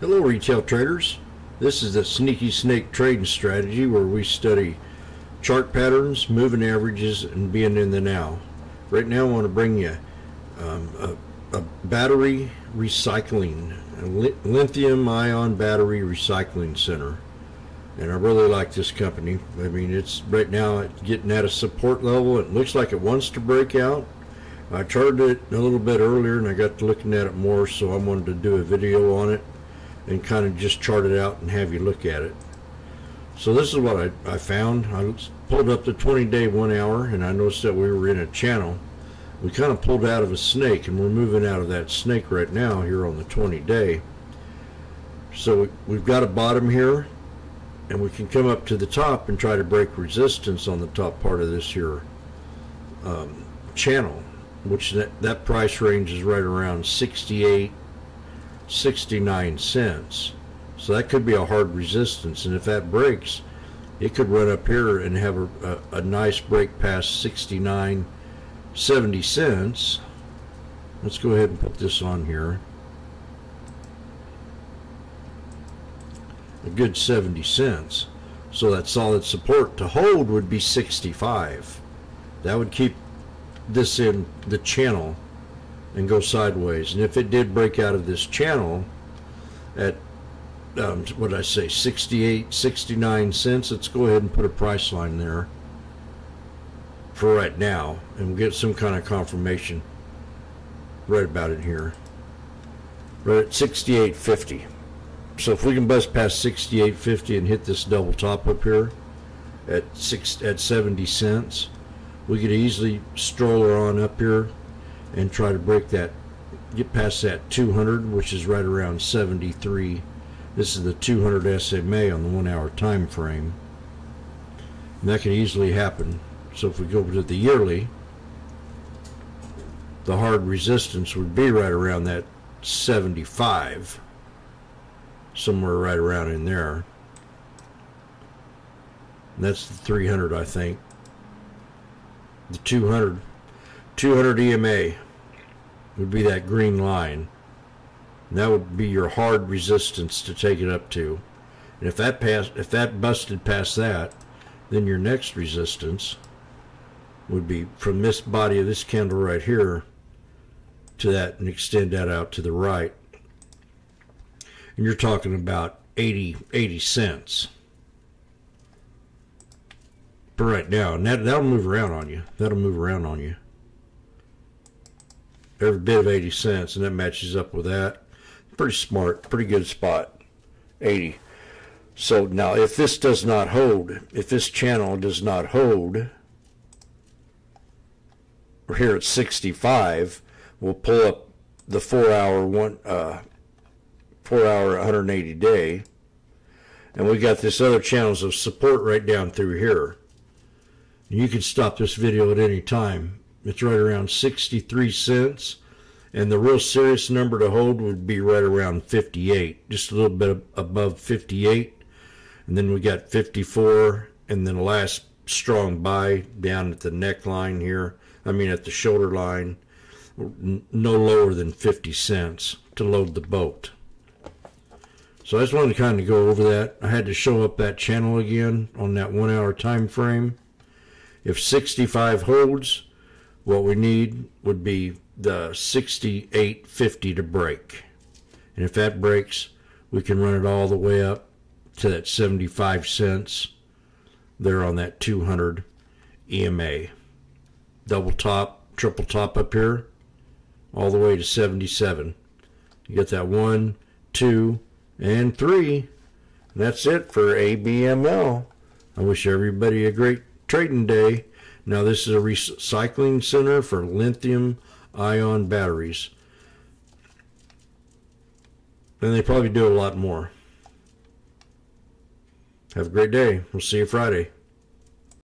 Hello retail traders. This is the Sneaky Snake trading strategy where we study chart patterns, moving averages, and being in the now. Right now I want to bring you um, a, a, battery recycling, a lithium ion battery recycling center. And I really like this company. I mean, it's right now getting at a support level. It looks like it wants to break out. I charted it a little bit earlier and I got to looking at it more, so I wanted to do a video on it and kind of just chart it out and have you look at it. So this is what I, I found. I pulled up the 20 day one hour and I noticed that we were in a channel. We kind of pulled out of a snake and we're moving out of that snake right now here on the 20 day. So we, have got a bottom here and we can come up to the top and try to break resistance on the top part of this here um, channel which that, that price range is right around 68 69 cents. So that could be a hard resistance. And if that breaks, it could run up here and have a, a, a nice break past 69 70 cents. Let's go ahead and put this on here. A good 70 cents. So that solid support to hold would be 65. That would keep this in the channel and go sideways. And if it did break out of this channel at, um, what did I say, 68, 69 cents, let's go ahead and put a price line there for right now and get some kind of confirmation right about it here. Right at 68.50. So if we can bust past 68.50 and hit this double top up here at six at 70 cents, we could easily stroller on up here and try to break that, get past that 200, which is right around 73. This is the 200 SMA on the one hour time frame. And that can easily happen. So if we go to the yearly, the hard resistance would be right around that 75. Somewhere right around in there. And that's the 300, I think. The 200 200 EMA would be that green line. And that would be your hard resistance to take it up to. And if that passed, if that busted past that, then your next resistance would be from this body of this candle right here to that and extend that out to the right. And you're talking about 80, 80 cents for right now. And that, that'll move around on you. That'll move around on you every bit of 80 cents, and that matches up with that. Pretty smart, pretty good spot, 80. So now if this does not hold, if this channel does not hold, we're here at 65, we'll pull up the four hour one, uh, four hour 180 day, and we got this other channels of support right down through here. You can stop this video at any time it's right around 63 cents. And the real serious number to hold would be right around 58, just a little bit above 58. And then we got 54, and then the last strong buy down at the neckline here. I mean, at the shoulder line, no lower than 50 cents to load the boat. So I just wanted to kind of go over that. I had to show up that channel again on that one hour time frame. If 65 holds, what we need would be the 6850 to break. And if that breaks, we can run it all the way up to that 75 cents there on that 200 EMA. Double top, triple top up here, all the way to 77. You get that one, two, and three. That's it for ABML. I wish everybody a great trading day. Now, this is a recycling center for lithium ion batteries. And they probably do a lot more. Have a great day. We'll see you Friday.